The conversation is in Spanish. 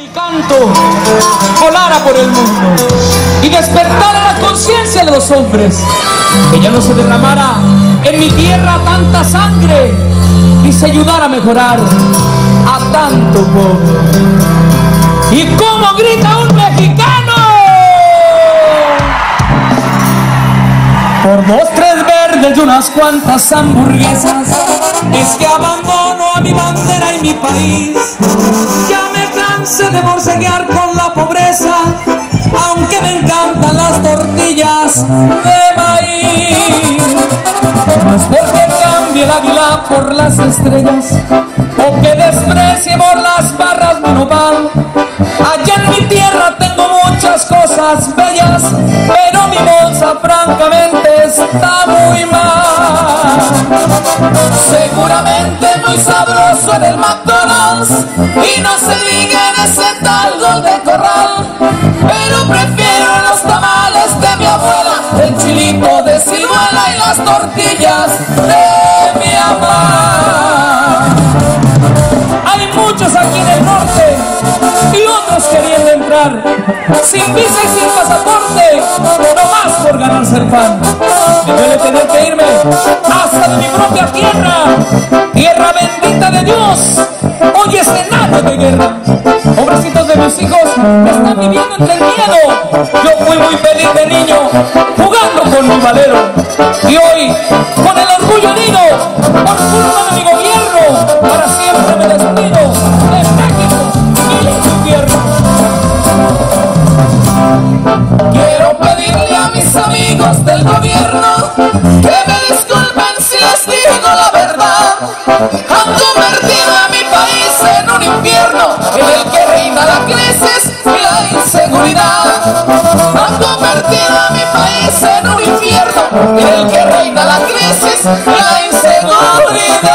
Mi canto volara por el mundo y despertara la conciencia de los hombres. Que ya no se derramara en mi tierra tanta sangre y se ayudara a mejorar a tanto pueblo. ¿Y cómo grita un mexicano? Por dos, tres verdes y unas cuantas hamburguesas Es que abandono a mi bandera y mi país cansé de borseguear con la pobreza Aunque me encantan las tortillas de maíz. Porque cambie el águila por las estrellas O que desprecie por las barras mi nopal Allá en mi tierra tengo muchas cosas bellas Pero mi bolsa francamente está muy mal. Seguramente muy sabroso en el McDonald's Y no se diga Pero prefiero los tamales de mi abuela El chilito de ciruela y las tortillas de mi mamá Hay muchos aquí en el norte y otros queriendo entrar sin visa y sin pasaporte, nomás por ganarse el pan. Me duele tener que irme hasta de mi propia tierra, tierra bendita de Dios. Hoy es de guerra. Están viviendo entre el miedo. Yo fui muy feliz de niño jugando con mi valero. Y hoy, con el orgullo digo, por culpa de mi gobierno, para siempre me despido de México, mi lindo infierno. Quiero pedirle a mis amigos del gobierno que me disculpen si les digo la verdad. Han convertido seno de infierno y el que reina la crisis, la inseguridad.